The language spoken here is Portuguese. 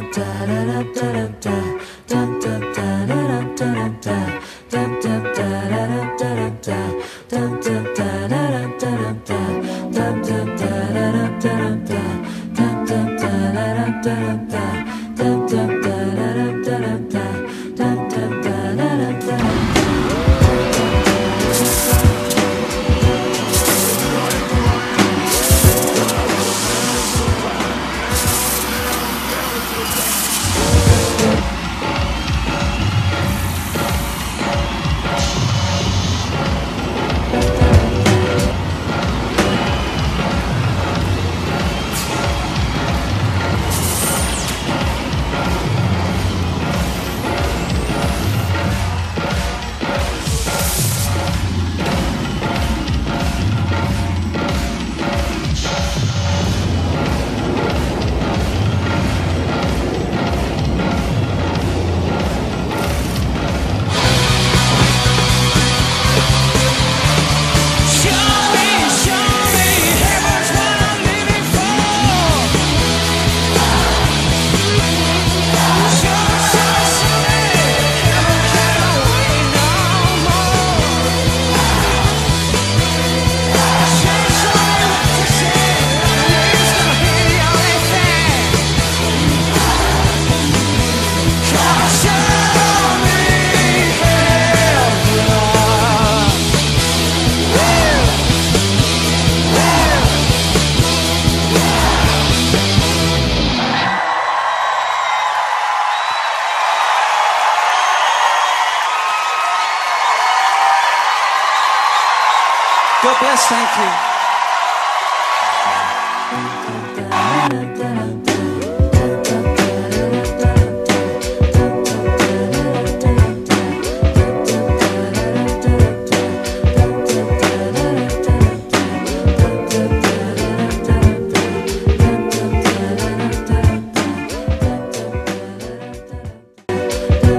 da da God bless, thank you.